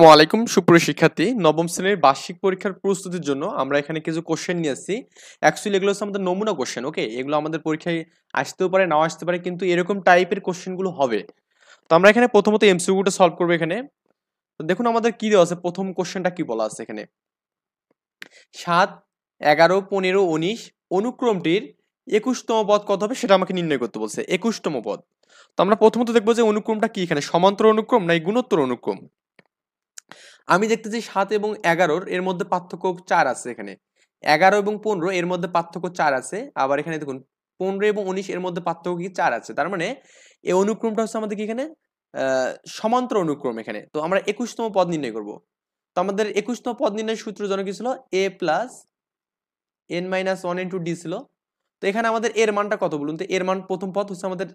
আসসালামু আলাইকুম। সুপ্রিয় শিক্ষার্থী, নবম শ্রেণির বার্ষিক পরীক্ষার প্রস্তুতির জন্য আমরা এখানে কিছু কোশ্চেন নিয়ে আসছি। অ্যাকচুয়ালি এগুলো হচ্ছে আমাদের নমুনা কোশ্চেন ওকে এগুলো আমাদের পরীক্ষায় আসতেও পারে, নাও আসতে পারে, কিন্তু এরকম টাইপের কোশ্চেনগুলো হবে। তো আমরা এখানে প্রথমত এমসিকিউটা সলভ করব এখানে। দেখুন আমাদের কি দেওয়া আছে, প্রথম কোশ্চেনটা কি বলা আছে এখানে? সাত, এগারো, পনেরো, উনিশ, অনুক্রমটির একুশতম পদ কত হবে সেটা আমাকে নির্ণয় করতে বলছে, একুশতম পদ। তো আমরা প্রথমত দেখব যে অনুক্রমটা কি এখানে, সমান্তর অনুক্রম না গুণোত্তর অনুক্রম? আমি দেখতেছি সাত এবং এগারোর, এর মধ্যে পার্থক্য চার আছে এখানে। এগারো এবং পনেরো, এর মধ্যে পার্থক্য চার আছে। আবার এখানে দেখুন, পনেরো এবং উনিশ, এর মধ্যে পার্থক্য কি চার আছে? তার মানে এই অনুক্রমটা হচ্ছে আমাদের কি এখানে? সমান্তর অনুক্রম এখানে। তো আমরা একুশতম পদ নির্ণয় করব। তো আমাদের একুশতম পদ নির্ণয়ের সূত্র জন কি ছিল? A plus N minus one into D ছিল। তো এখানে আমাদের এর মানটা কত বলুন? তো এর মান প্রথম পদ হচ্ছে আমাদের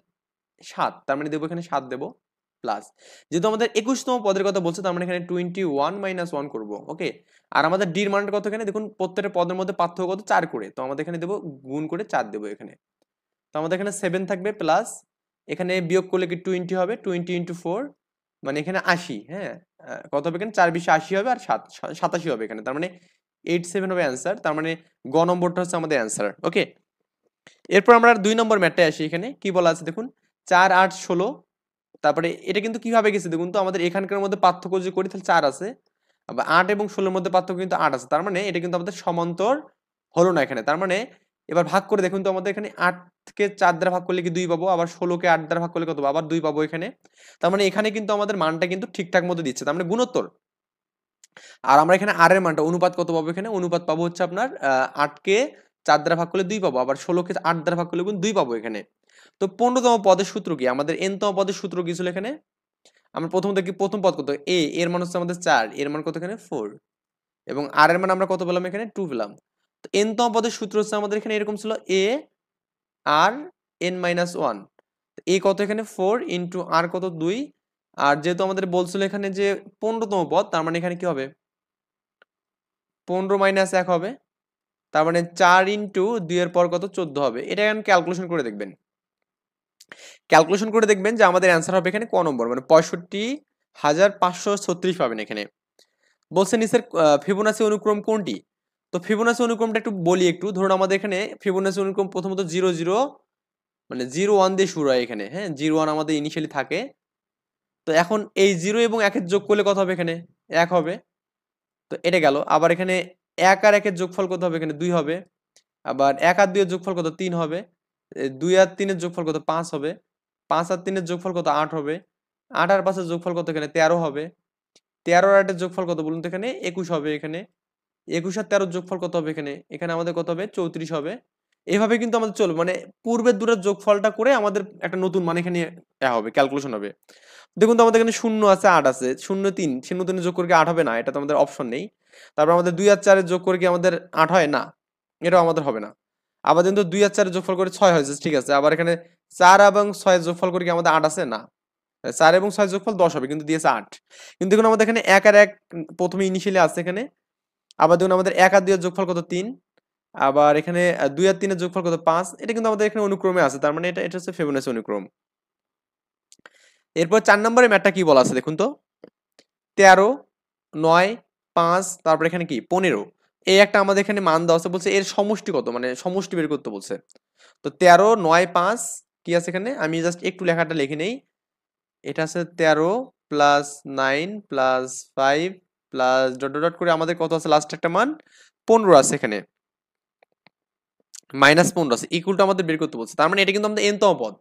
সাত। তার মানে দেবো এখানে সাত দেবো। প্লাস। যেহেতু আমাদের একুশতম পদের কথা বলছে, তার মানে এখানে টোয়েন্টি ওয়ান মাইনাস ওয়ান করব ওকে আর আমাদের ডির মানটা কত এখানে? দেখুন, প্রত্যেকটা পদের মধ্যে পার্থক্য কত? চার করে। তো আমাদের এখানে দেবো, গুণ করে চার দেবো এখানে। তো আমাদের এখানে সেভেন থাকবে প্লাস এখানে বিয়োগ করলে কি টোয়েন্টি হবে? টোয়েন্টি ইন্টু ফোর মানে এখানে আশি হ্যাঁ? কত হবে এখানে? চার বিশে আশি হবে আর সাত সাতাশি হবে এখানে। তার মানে এইট সেভেন হবে অ্যান্সার তার মানে গ নম্বরটা হচ্ছে আমাদের অ্যান্সার ওকে এরপর আমরা দুই নম্বর ম্যাটে আসি এখানে। কি বলা আছে দেখুন? চার আট ষোলো তারপরে এটা কিন্তু কীভাবে গেছে? দেখুন তো আমাদের এখানকার মধ্যে পার্থক্য যদি করি, তাহলে চার আছে। আট এবং ষোলোর মধ্যে পার্থক্য কিন্তু আট আছে। তার মানে এটা কিন্তু আমাদের সমান্তর হলো না এখানে। তার মানে এবার ভাগ করে দেখুন তো আমাদের এখানে আটকে চার দ্বারা ভাগ করলে কি দুই পাবো? আবার ষোলোকে আট দ্বারা ভাগ করলে কত পাবো? আবার দুই পাবো এখানে। তার মানে এখানে কিন্তু আমাদের মানটা কিন্তু ঠিকঠাক মতো দিচ্ছে। তার মানে গুণোত্তর। আর আমরা এখানে আর এর মানটা অনুপাত কত পাবো এখানে? অনুপাত পাবো হচ্ছে আপনার আটকে চার দ্বারা ভাগ করলে দুই পাবো। আবার ষোলোকে আট দ্বারা ভাগ করলে দুই পাবো এখানে। তো পনেরোতম পদের সূত্র কি? আমাদের এনতম পদের সূত্র কি ছিল এখানে? আমরা প্রথম দেখি প্রথম পদ কত? এ এর মান হচ্ছে আমাদের চার, এর মান কত এখানে? ফোর এবং আর এর মান আমরা কত পেলাম এখানে? টু পেলাম। তো এনতম পদের সূত্র হচ্ছে আমাদের এখানে এরকম ছিল এ আর এন মাইনাস ওয়ান এ কত এখানে? ফোর ইন্টু আর কত? দুই। আর যেহেতু আমাদের বলছিল এখানে যে পনেরোতম পদ, তার মানে এখানে কি হবে? পনেরো মাইনাস এক হবে। তার মানে চার ইন্টু দুইয়ের পর কত? চোদ্দ হবে। এটা এখন ক্যালকুলেশন করে দেখবেন। ক্যালকুলেশন করে দেখবেন যে আমাদের অ্যান্সার হবে এখানে ক নম্বর? মানে পঁয়ষট্টি হাজার পাঁচশো ছত্রিশ পাবেন এখানে। বলছেন নিচের ফিবোনাসি অনুক্রম কোনটি? তো ফিবোনাসি অনুক্রমটা একটু বলি একটু। ধরুন আমাদের এখানে ফিবোনাসি অনুক্রম প্রথমত জিরো জিরো মানে জিরো ওয়ান দিয়ে শুরু হয় এখানে হ্যাঁ? জিরো ওয়ান আমাদের ইনিশিয়ালি থাকে। তো এখন এই জিরো এবং একের যোগ করলে কত হবে এখানে? এক হবে। তো এটা গেল। আবার এখানে এক আর একের যোগফল কত হবে? এখানে দুই হবে। আবার এক আর দুইয়ের যোগফল কত? তিন হবে। দুই আর তিনের যোগফল কত? পাঁচ হবে। পাঁচ আর তিনের যোগফল কত? আট হবে। আট আর পাঁচের যোগফল কত এখানে? তেরো হবে। তেরো আর আটের যোগফল কত বলুন তো এখানে? একুশ হবে এখানে। একুশ আর তেরোর যোগফল কত হবে এখানে? এখানে আমাদের কত হবে? চৌত্রিশ হবে। এভাবে কিন্তু আমাদের চলবে মানে পূর্বের দুটোর যোগফলটা করে আমাদের একটা নতুন মানে এখানে হবে ক্যালকুলেশন হবে। দেখুন তো আমাদের এখানে শূন্য আছে, আট আছে। শূন্য তিন, শূন্য তিনের যোগ করে আট হবে? না, এটা তো আমাদের অপশন নেই। তারপর আমাদের দুই আর চারের যোগ করে কি আমাদের আট হয়? না, এটাও আমাদের হবে না। আবার কিন্তু দুই আর চারের যোগফল করে ছয় হয়েছে, ঠিক আছে, আবার এখানে চার এবং ছয়ের যোগফল করে কি আমাদের আট আছে? না। চার এবং ছয় যোগফল দশ হবে, কিন্তু দিয়েছে আট। কিন্তু দেখুন আমাদের এখানে এক আর এক প্রথমে ইনিশিয়ালি আছে এখানে। আবার দেখুন আমাদের এক আর দুই যোগফল কত? তিন। আবার এখানে দুই আর তিনের যোগফল কত? পাঁচ। এটা কিন্তু আমাদের এখানে অনুক্রমে আছে, তার মানে এটা এটা হচ্ছে ফেবোনাসি অনুক্রম। এরপর চার নম্বরের ম্যাটটা কি বলা আছে দেখুন তো? তেরো, নয়, পাঁচ, তারপর এখানে কি? পনেরো। এই একটা আমাদের এখানে মান দেওয়া আছে, বলছে এর সমষ্টি কত? মানে সমষ্টি বের করতে বলছে। তো তেরো, নয়, পাঁচ, কি আছে এখানে? আমি জাস্ট একটু লেখাটা লিখে নেই। এটা আছে তেরো plus nine plus five plus dot dot করে আমাদের কত আছে? লাস্ট একটা মান পনেরো আছে এখানে। মাইনাস পনেরো আছে ইকুয়ালটা আমাদের বের করতে বলছে। তার মানে এটা কিন্তু আমাদের এনতম পদ।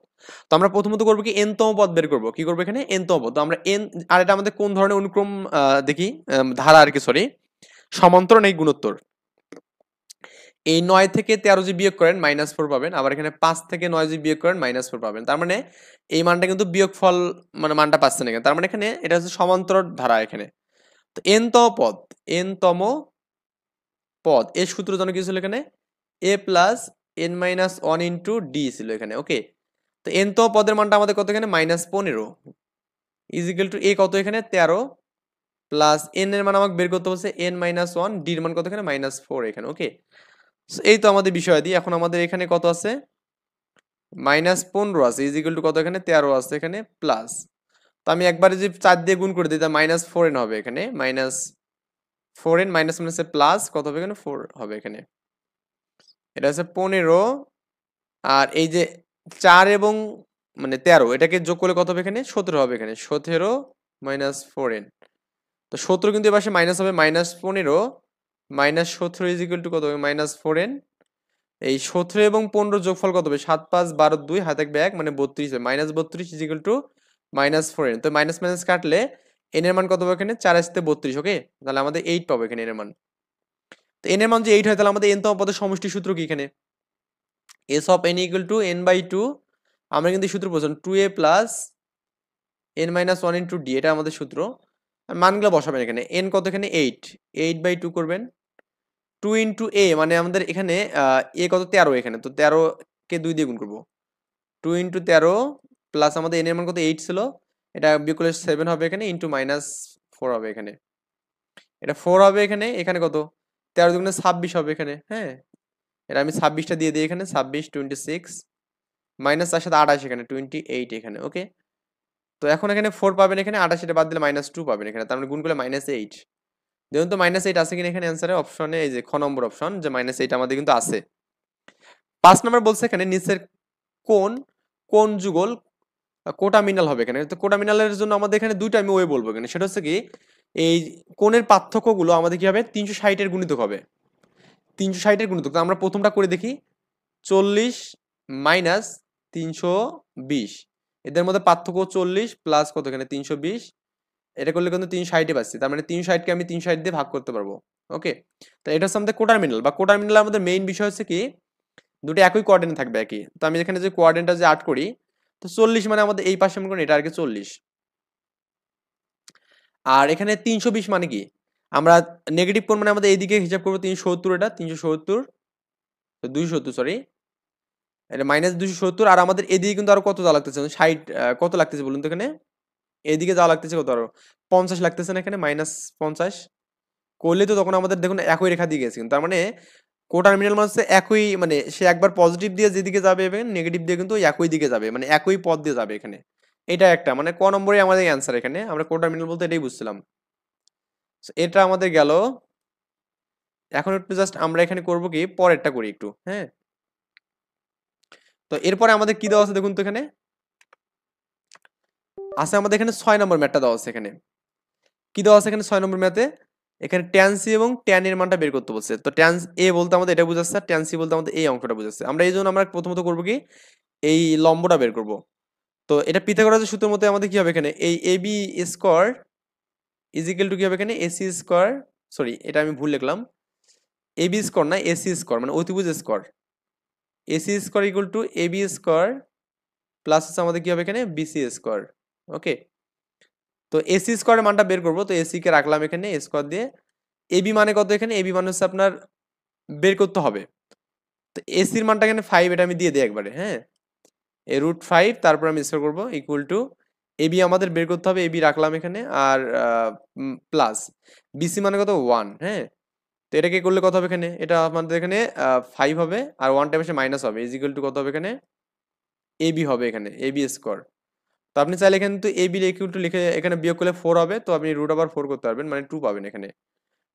তো আমরা প্রথমত করব কি? এনতম পদ বের করব। কি করব এখানে? এনতম পদ। তো আমরা এন আর এটা আমাদের কোন ধরনের অনুক্রম দেখি? ধারা আর কি সরি সমান্তর এই গুণোত্তর। এই নয় থেকে তেরো জি বিয়োগ করেন মাইনাস ফোর পাবেন। আবার এখানে পাঁচ থেকে নয় জি বিয়োগ করেন মাইনাস ফোর পাবেন। তার মানে এই মানটা কিন্তু বিয়োগ ফল মানে মানটা পাচ্ছেন এখানে। তার মানে এখানে এটা হচ্ছে সমান্তর ধারা এখানে। তো এনতম পদ এনতম পদ, এর সূত্র জন্য কি ছিল এখানে? A plus N minus one into D ছিল এখানে ওকে তো এনতম পদের মানটা আমাদের কত এখানে? মাইনাস পনেরো। ইজিক্যাল টু এ কত এখানে? তেরো। প্লাস এন এর মান আমাকে বের করতে বলছে এন মাইনাস ওয়ান ডির মান কত এখানে মাইনাস ফোর এখানে ওকে এই তো আমাদের বিষয় দিয়ে এখন আমাদের এখানে কত আছে? মাইনাস পনেরো আছে ইজিক্যাল টু কত এখানে? তেরো আছে এখানে প্লাস তো আমি একবারে যদি চার দিয়ে গুণ করে দিই তা মাইনাস ফোর এন হবে এখানে। মাইনাস ফোর এন মাইনাস মাইনাসে প্লাস কত হবে এখানে? ফোর হবে এখানে। এটা হচ্ছে পনেরো। আর এই যে চার এবং মানে তেরো, এটাকে যোগ করলে কত হবে এখানে? সতেরো হবে এখানে। সতেরো মাইনাস ফোর এন তো সতেরো কিন্তু এবার মাইনাস হবে মাইনাস পনেরো মাইনাস সতেরো ইজ ইকুয়াল টু কত হবে? মাইনাস ফোর এন এই সতেরো এবং পনেরো যোগফল কত হবে? সাত পাঁচ বারো দুই, হাতে এক মানে বত্রিশ হবে। মাইনাস বত্রিশ is equal to minus four N তো মাইনাস মাইনাস কাটলে এন এর মান কত হবে এখানে? চার আসতে বত্রিশ ওকে তাহলে আমাদের এইট পাবো এখানে এন এর মান। তো এন এর মান যে এইট হয়, তাহলে আমাদের এন তম পদের সমষ্টি সূত্র কি এখানে? S of N equal to N by two আমরা কিন্তু সূত্র বলছিলাম two A plus N minus one into D এটা আমাদের সূত্র। মানগুলো বসাবেন এখানে। এন কত এখানে? এইট এইট বাই টু করবেন। টু ইন্টু এ মানে আমাদের এখানে এ কত? তেরো এখানে। তো তেরোকে দুই দিয়ে গুণ করব। টু ইন্টু তেরো প্লাস আমাদের এন এর মান কত? এইট ছিল। এটা বিয়োগ করলে সেভেন হবে এখানে ইন্টু মাইনাস ফোর হবে এখানে। এটা ফোর হবে এখানে এখানে কত? তেরো দুগুণে ছাব্বিশ হবে এখানে হ্যাঁ? এটা আমি ছাব্বিশটা দিয়ে দিই এখানে, ছাব্বিশ টোয়েন্টি সিক্স মাইনাস তার সাথে আঠাশ এখানে টোয়েন্টি এইট এখানে ওকে তো এখন এখানে ফোর পাবেন এখানে, আঠাশ এটা বাদ দিলে মাইনাস টু পাবেন এখানে, তার মানে গুণ করলে মাইনাস এইট দেখুন তো মাইনাস এইট আছে কিনা এখানে অ্যান্সারে অপশনে এই যে খ নম্বর অপশন যে মাইনাস এইট আমাদের কিন্তু আছে। পাঁচ নম্বর বলছে এখানে নিচের কোন কোন যুগল, কোটামিনাল হবে এখানে। তো কোটামিনালের জন্য আমাদের এখানে দুইটা আমি ওয়ে বলব এখানে। সেটা হচ্ছে কি, এই কোণের পার্থক্যগুলো আমাদের কি হবে? তিনশো ষাটের গুণিতক হবে। তিনশো ষাটের গুণিতক। তো আমরা প্রথমটা করে দেখি, চল্লিশ মাইনাস তিনশো বিশ। এদের মধ্যে পার্থক্য চল্লিশ প্লাস কত এখানে? তিনশো বিশ। এটা করলে কিন্তু তিনশো ষাটে পাচ্ছি। তার মানে তিনশো ষাটকে আমি তিনশো ষাট দিয়ে ভাগ করতে পারব। ওকে তো এটা হচ্ছে আমাদের কোটারমিনাল বা কোটারমিনাল আমাদের মেইন বিষয় হচ্ছে কি? দুটো একই কোয়ার্ডিনেট থাকবে একই। তো আমি এখানে যে কোয়ার্ডিনেটটা যে আট করি, তো চল্লিশ মানে আমাদের এই পাশে মনে করি এটা আর কি চল্লিশ। আর এখানে তিনশো বিশ মানে কি? আমরা নেগেটিভ কোণ মানে আমাদের এইদিকে হিসাব করব তিনশো সত্তর এটা, তিনশো সত্তর দুইশো সত্তর সরি এটা মাইনাস দুশো সত্তর, আর আমাদের এদিকে কিন্তু আরও কত যাওয়া লাগতেছে? ষাট কত লাগতেছে বলুন তো এখানে? এদিকে যাওয়া লাগতেছে কত আরও? পঞ্চাশ লাগতেছে না এখানে? মাইনাস পঞ্চাশ। করলে তো তখন আমাদের দেখুন একই রেখা দিয়ে গেছে তার মানে কোটার্মিনাল মানে হচ্ছে একই মানে সে একবার পজিটিভ দিয়ে যেদিকে যাবে এবং নেগেটিভ দিয়ে কিন্তু একই দিকে যাবে মানে একই পথ দিয়ে যাবে এখানে। এটা একটা মানে ক নম্বরে আমাদের অ্যান্সার এখানে। আমরা কোটার্মিনাল বলতে এটাই বুঝছিলাম। এটা আমাদের গেল। এখন একটু জাস্ট আমরা এখানে করব কি? পরেরটা করি একটু হ্যাঁ? তো এরপরে আমাদের কি দেওয়া আছে দেখুন তো এখানে? আছে আমাদের এখানে ছয় নম্বর ম্যাটটা দেওয়া আছে এখানে। কি দেওয়া আছে এখানে ছয় নম্বর ম্যাথে? এখানে ট্যান সি এবং ট্যান এর মানটা বের করতে বলছে। তো ট্যান এ বলতে আমাদের এটা বুঝাচ্ছে ট্যান সি বলতে আমাদের এই অঙ্কটা বুঝাচ্ছে। আমরা এই জন্য আমরা প্রথমত করব কি? এই লম্বটা বের করব। তো এটা পিথাগোরাসের সূত্রের মধ্যে আমাদের কি হবে এখানে? এই A B square is equal to কি হবে এখানে? এসি স্কোয়ার সরি এটা আমি ভুল লিখলাম। বি স্কোয়ার না এসি স্কোয়ার মানে অতিভুজ square AC square equal to A B square plus হচ্ছে আমাদের কি হবে এখানে? বিসি স্কোয়ার ওকে তো এসি স্কোয়ারের মানটা বের করব, তো এসি কে রাখলাম এখানে স্কোয়ার দিয়ে এবি মানে কত এখানে? এবি মানে হচ্ছে আপনার বের করতে হবে। তো এসির মানটা এখানে ফাইভ এটা আমি দিয়ে দিই একবারে হ্যাঁ? এ রুট ফাইভ তারপর আমি স্কোয়ার করব ইকুয়াল টু এবি আমাদের বের করতে হবে এবি রাখলাম এখানে, আর প্লাস বিসি মানে কত? ওয়ান হ্যাঁ? এটাকে করলে কত হবে এখানে? এটা আমাদের এখানে ফাইভ হবে আর ওয়ান টাইম এসে মাইনাস হবে। ইজ ইকুয়াল টু কত হবে এখানে? এবি হবে এখানে এবি স্কোয়ার তো আপনি চাইলে এখানে তো এবি ইকুয়াল টু লিখে এখানে বিয়োগ করলে ফোর হবে, তো আপনি রুট আবার ফোর করতে পারবেন মানে টু পাবেন এখানে।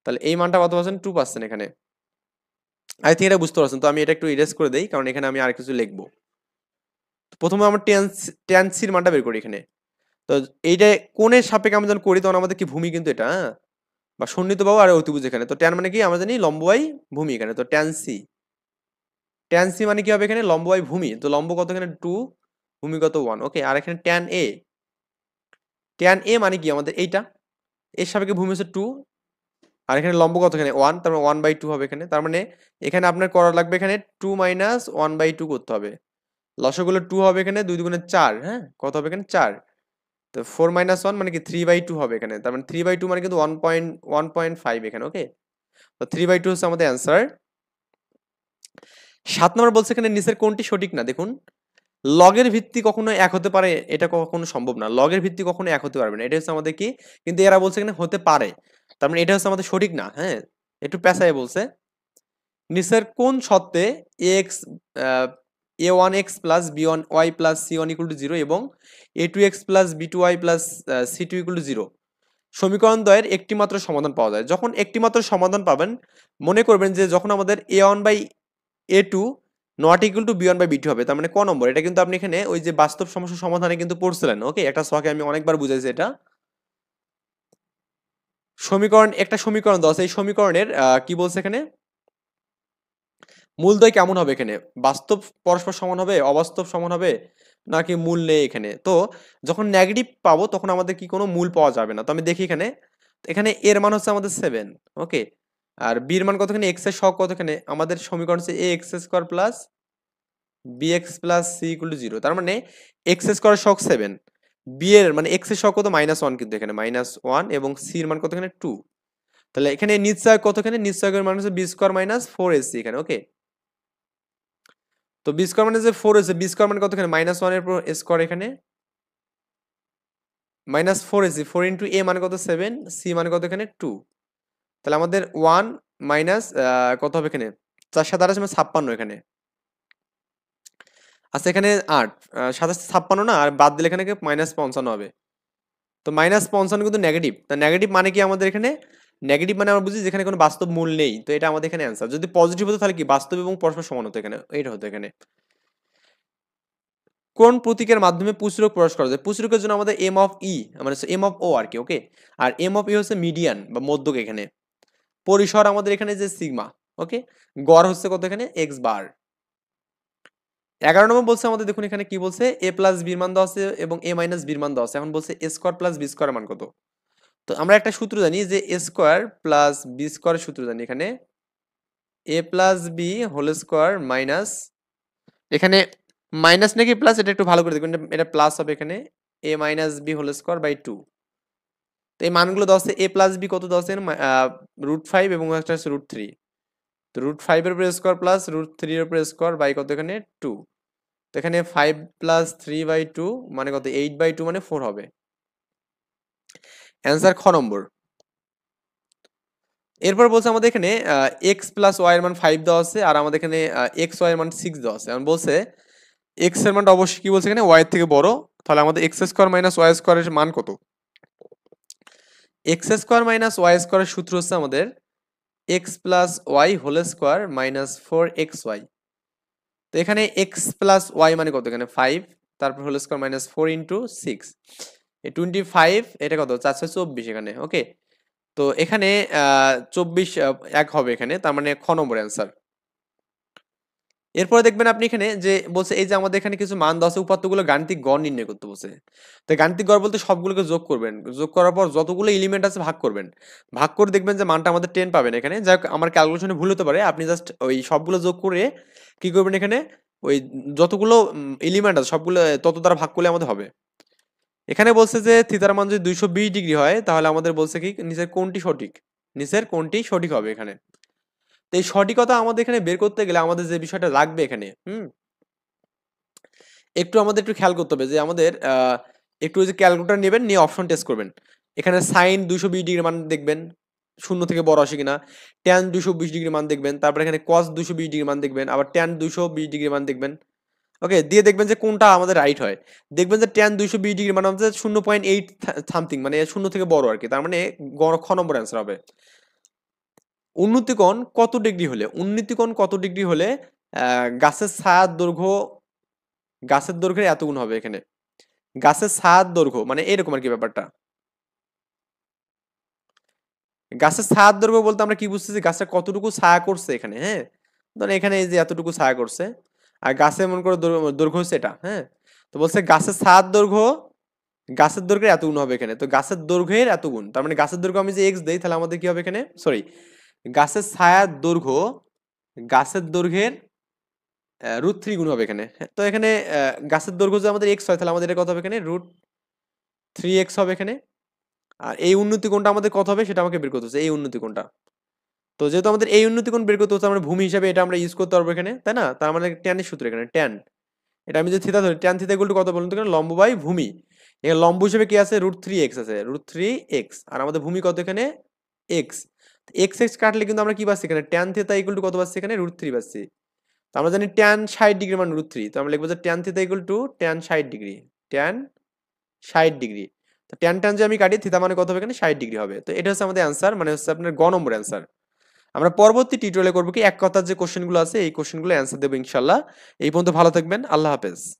তাহলে এই মানটা কত পাচ্ছেন টু পাচ্ছেন এখানে। আই থিঙ্ক এটা বুঝতে পারছেন, তো আমি এটা একটু ইরেজ করে দিই, কারণ এখানে আমি আর কিছু লিখব প্রথমে আমরা টেন্স টেন্সির মানটা বের করি এখানে। তো এইটা কোনের সাপেক্ষে আমরা যখন করি, তখন আমাদের কি ভূমি কিন্তু এটা হ্যাঁ? বা সন্নিহিত বাবু আর অতিভুজ এখানে। তো ট্যান মানে কি? আমরা জানি লম্বাই ভূমি এখানে। তো ট্যান সি ট্যান সি মানে কি হবে এখানে? লম্বাই ভূমি। তো লম্ব কত এখানে? টু ভূমিগত ওয়ান ওকে আর এখানে ট্যান এ ট্যান এ মানে কি? আমাদের এইটা। এর সাপেক্ষে ভূমি হচ্ছে টু আর এখানে লম্ব কত এখানে? ওয়ান তার মানে ওয়ান বাই টু হবে এখানে। তার মানে এখানে আপনার করা লাগবে এখানে two minus one by two করতে হবে। লসগুলো টু হবে এখানে। দুই দুগুণে চার হ্যাঁ? কত হবে এখানে? চার। তো ফোর মাইনাস ওয়ান মানে কি থ্রি বাই টু হবে এখানে। তার মানে থ্রি বাই টু মানে কিন্তু one point one point five এখানে ওকে তো থ্রি বাই টু হচ্ছে আমাদের অ্যান্সার সাত নম্বর বলছে এখানে নিচের কোনটি সঠিক না? দেখুন, লগের ভিত্তি কখনো এক হতে পারে, এটা কখনো সম্ভব না। লগের ভিত্তি কখনো এক হতে পারবে না। এটা হচ্ছে আমাদের কি? কিন্তু এরা বলছে এখানে হতে পারে। তার মানে এটা হচ্ছে আমাদের সঠিক না হ্যাঁ? একটু পেশায় বলছে। নিচের কোন সত্ত্বে X A one X plus B one Y plus C one equal to zero এবং A two X plus B two Y plus C two equal to zero সমীকরণ দ্বয়ের একটি মাত্র সমাধান পাওয়া যায়। যখন একটি মাত্র সমাধান পাবেন, মনে করবেন যে যখন আমাদের A one by A two not equal to B one by B two হবে, তার মানে ক নম্বর? এটা কিন্তু আপনি এখানে ওই যে বাস্তব সমস্যা সমাধানে কিন্তু পড়ছিলেন। ওকে? একটা শখে আমি অনেকবার বুঝাইছি এটা। সমীকরণ, একটা সমীকরণ আছে। এই সমীকরণের কি বলছে এখানে? মূলদ্বয় কেমন হবে এখানে? বাস্তব পরস্পর সমান হবে? অবাস্তব সমান হবে? নাকি মূল নেই এখানে? তো যখন নেগেটিভ পাবো, তখন আমাদের কি কোনো মূল পাওয়া যাবে না। তো আমি দেখি এখানে এখানে এর মান হচ্ছে আমাদের সেভেন ওকে আর বির মান কতখানে? এক্সের শখ কতখানে? আমাদের সমীকরণ হচ্ছে A X square plus B X plus C equal zero তার মানে এক্স স্কোয়ার শখ সেভেন বি এর মানে এক্সের শখ কত? মাইনাস ওয়ান কিন্তু এখানে। মাইনাস ওয়ান এবং সির মান কতখানে? টু তাহলে এখানে নিশ্চয় কতখানে? নিশ্চয়ের মান হচ্ছে B square minus four AC এখানে ওকে তো বি স্কোয়ার মানে যে ফোর এসে বি স্কোয়ার মানে কতখানে? মাইনাস ওয়ানের পর স্কোয়ার এখানে। Minus four AC four into A মানে কত? সেভেন সি মানে কত এখানে? টু তাহলে আমাদের ওয়ান মাইনাস কত হবে এখানে? চার সাত আঠাশ মানে ছাপ্পান্ন এখানে। আচ্ছা এখানে আট। সাতাশ ছাপ্পান্ন না? আর বাদ দিলে এখানে মাইনাস পঞ্চান্ন হবে। তো মাইনাস পঞ্চান্ন কিন্তু নেগেটিভ তা নেগেটিভ মানে কি আমাদের এখানে? নেগেটিভ মানে আমরা বুঝি যেখানে কোনো বাস্তব মূল নেই, তো এটা আমাদের এখানে অ্যান্সার যদি পজিটিভ হতো তাহলে কি বাস্তব এবং পরস্পর সমান হতো এখানে? এইটা হতো এখানে। কোন প্রতীকের মাধ্যমে পুচরক প্রকাশ করা যায়? পুচরকের জন্য আমাদের এম অফ ই মানে এম অফ ও আর কি ওকে আর এম অফ ই হচ্ছে মিডিয়ান বা মধ্যক এখানে। পরিসর আমাদের এখানে যে সিগমা ওকে গড় হচ্ছে কত এখানে? এক্স বার এগারো নম্বর বলছে আমাদের, দেখুন এখানে কি বলছে? এ প্লাস বির মান দেওয়া আছে এবং এ মাইনাস বির মান দেওয়া আছে। এখন বলছে A square plus B square মান কত? তো আমরা একটা সূত্র জানি যে A square plus B square সূত্র জানি এখানে। A plus B whole square minus এখানে মাইনাস নাকি প্লাস এটা একটু ভালো করে দেখবেন, এটা প্লাস হবে এখানে। A minus B whole square by two তো এই মানগুলো আছে এ প্লাস বি কত আছে? রুট ফাইভ এবং একটা হচ্ছে রুট থ্রি তো রুট ফাইভের উপরে স্কোয়ার প্লাস রুট থ্রির উপরে স্কোয়ার বাই কত এখানে? টু তো এখানে five plus three by two মানে কত? এইট বাই টু মানে ফোর হবে। অ্যান্সার খ নম্বর। এরপর বলছে আমাদের এখানে এক্স প্লাস ওয়াই এর মান ফাইভ দেওয়া আছে, আর আমাদের এখানে এক্স ওয়াই এর মান সিক্স দেওয়া আছে। এখন বলছে এক্সের মানটা অবশ্যই কি বলছে এখানে? ওয়াই থেকে বড়। তাহলে আমাদের এক্স স্কোয়ার মাইনাস ওয়াই স্কোয়ারের মান কত? এক্স স্কোয়ার মাইনাস ওয়াই স্কোয়ারের সূত্র হচ্ছে আমাদের X plus Y whole square minus four X Y তো এখানে এক্স প্লাস ওয়াই মানে কত? এখানে ফাইভ তারপর whole square minus four into six twenty five এটা কত? চারশো চব্বিশ এখানে ওকে তো এখানে চব্বিশ এক হবে এখানে, তার মানে খ নম্বর অ্যান্সার এরপরে দেখবেন আপনি এখানে যে বলছে, এই যে আমাদের এখানে কিছু মান দশ উপাত্তগুলো গাণিতিক গড় নির্ণয় করতে বলছে। তো গাণিতিক গড় বলতে সবগুলোকে যোগ করবেন, যোগ করার পর যতগুলো এলিমেন্ট আছে ভাগ করবেন। ভাগ করে দেখবেন যে মানটা আমাদের টেন পাবেন এখানে। যাই আমার ক্যালকুলেশনে ভুল হতে পারে, আপনি জাস্ট ওই সবগুলো যোগ করে কি করবেন এখানে? ওই যতগুলো এলিমেন্ট আছে, সবগুলো, তত দ্বারা ভাগ করলে আমাদের হবে। এখানে বলছে যে থিতার মান যদি দুইশো বিশ ডিগ্রি হয়, তাহলে আমাদের বলছে কি, নিচের কোনটি সঠিক? নিচের কোনটি সঠিক হবে এখানে? তো এই সঠিকতা আমাদের এখানে বের করতে গেলে আমাদের যে বিষয়টা লাগবে এখানে, হুম? একটু আমাদের একটু খেয়াল করতে হবে যে আমাদের একটু যে ক্যালকুলেটার নেবেন, নিয়ে অপশন টেস্ট করবেন। এখানে সাইন দুশো বিশ ডিগ্রি মান দেখবেন, শূন্য থেকে বড় আসে কিনা। ট্যান দুশো বিশ ডিগ্রি মান দেখবেন, তারপরে এখানে কস দুশো বিশ ডিগ্রি মান দেখবেন, আবার ট্যান দুশো বিশ ডিগ্রি মান দেখবেন। ওকে দিয়ে দেখবেন যে কোনটা আমাদের রাইট হয়। দেখবেন যে টেন দুইশো বিশ ডিগ্রি মানে আমাদের শূন্য পয়েন্ট এইট সামথিং মানে শূন্য থেকে বড় আর কি তার মানে খ নম্বর অ্যান্সার হবে। উন্নতিকোণ কত ডিগ্রি হলে? উন্নতিকোণ কত ডিগ্রি হলে গাছের ছায়ার দৈর্ঘ্য, গাছের দৈর্ঘ্যের এত গুণ হবে এখানে। গাছের ছায়ার দৈর্ঘ্য মানে এরকম আর কি ব্যাপারটা। গাছের ছায়ার দৈর্ঘ্য বলতে আমরা কি বুঝতেছি? গাছটা কতটুকু ছায়া করছে এখানে হ্যাঁ? ধরেন এখানে এই যে এতটুকু ছায়া করছে। আর গাছে মনে করো দৈর্ঘ্য হচ্ছে এটা হ্যাঁ? তো বলছে গাছের ছায়ার দৈর্ঘ্য, গাছের দৈর্ঘ্যের এত গুণ হবে এখানে। তো গাছের দৈর্ঘ্যের এত গুণ, তার মানে গাছের দৈর্ঘ্য আমি যে এক্স দিই, তাহলে আমাদের কি হবে এখানে? সরি গাছের ছায়ার দৈর্ঘ্য, গাছের দৈর্ঘ্যের রুট থ্রি গুণ হবে এখানে তো এখানে গাছের দৈর্ঘ্য যদি আমাদের এক্স হয়, তাহলে আমাদের কত হবে এখানে? রুট থ্রি এক্স হবে এখানে। আর এই উন্নতি কোনটা আমাদের কত হবে, সেটা আমাকে বের করতে হচ্ছে, এই উন্নতি কোনটা তো যেহেতু আমাদের এই উন্নতিকোণ বের করতে হচ্ছে, আমরা ভূমি হিসাবে এটা আমরা ইউজ করতে পারব এখানে, তাই না? তার আমাদের ট্যানের সূত্র এখানে ট্যান এটা আমি যদি থিতা ধরি ট্যান থিতা কত বলুন তো এখানে? লম্ব বাই ভূমি। এখানে লম্ব হিসেবে কি আছে? রুট থ্রি এক্স আছে রুট থ্রি এক্স আর আমাদের ভূমি কত এখানে? এক্স এক্স এক্স কাটলে কিন্তু আমরা কি পাচ্ছি এখানে? ট্যান থিতা ইকুল টু কত পাচ্ছি এখানে? রুট থ্রি পাচ্ছি। তো আমরা জানি ট্যান ষাট ডিগ্রি মানে রুট থ্রি তো আমরা লিখব যে tan theta equal to tan ষাট ডিগ্রি ট্যান ষাট ডিগ্রি তো ট্যান ট্যান যে আমি কাটি থিতা মানে কত হবে এখানে? ষাট ডিগ্রি হবে। তো এটা হচ্ছে আমাদের অ্যান্সার মানে হচ্ছে আপনার গ নম্বর অ্যান্সার আমরা পরবর্তী টিউটোরিয়ালে করব কি, এক কথার যে কোশ্চেনগুলো আছে, এই কোশ্চেনগুলো অ্যান্সার দেবো ইনশাল্লাহ এই পর্যন্ত ভালো থাকবেন, আল্লাহ হাফেজ।